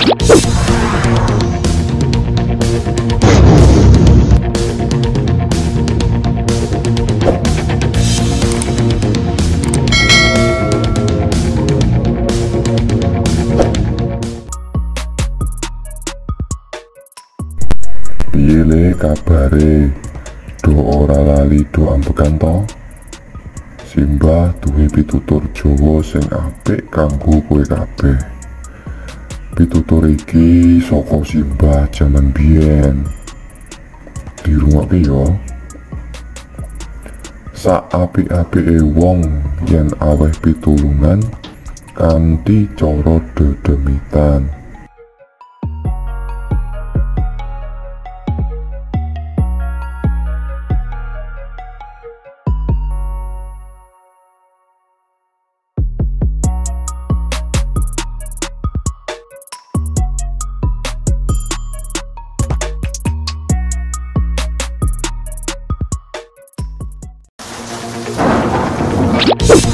Piye le kabare? Do ora lali do ambekan to? Simbah duwe pitutur Jawa sing apik kanggo kowe kabeh. Pitutur iki saka Simbah jaman biyen. Dirungokke yo. Sak apik-apike wong yen aweh pitulungan kanthi cara dedemitan. button.